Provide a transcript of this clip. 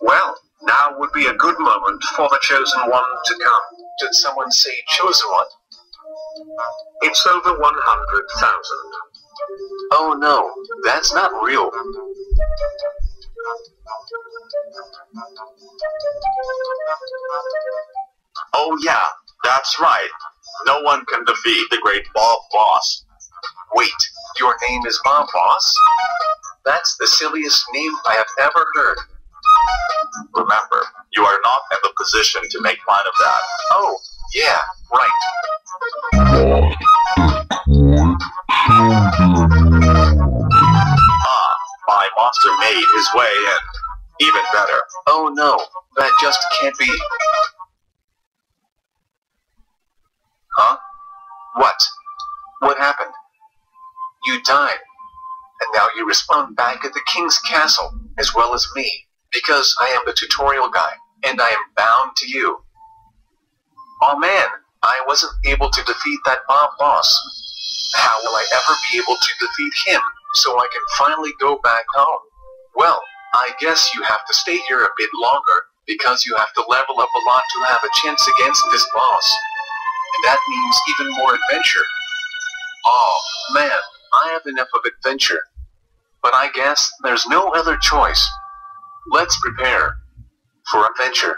Well, now would be a good moment for the chosen one to come. Did someone say chosen one? It's over 100,000. Oh no, that's not real. Oh yeah, that's right. No one can defeat the great Bob Boss. Wait, your name is Bob Boss? That's the silliest name I have ever heard. Remember, you are not in the position to make fun of that. Oh, yeah, right. Ah, my monster made his way in. Even better. Oh no, that just can't be. Huh? What? What happened? You died. And now you respawn back at the king's castle, as well as me, because I am the tutorial guy, and I am bound to you. Oh man, I wasn't able to defeat that Bob boss. How will I ever be able to defeat him, so I can finally go back home? Well, I guess you have to stay here a bit longer, because you have to level up a lot to have a chance against this boss. And that means even more adventure. Oh, man, I have enough of adventure. But I guess there's no other choice. Let's prepare for adventure.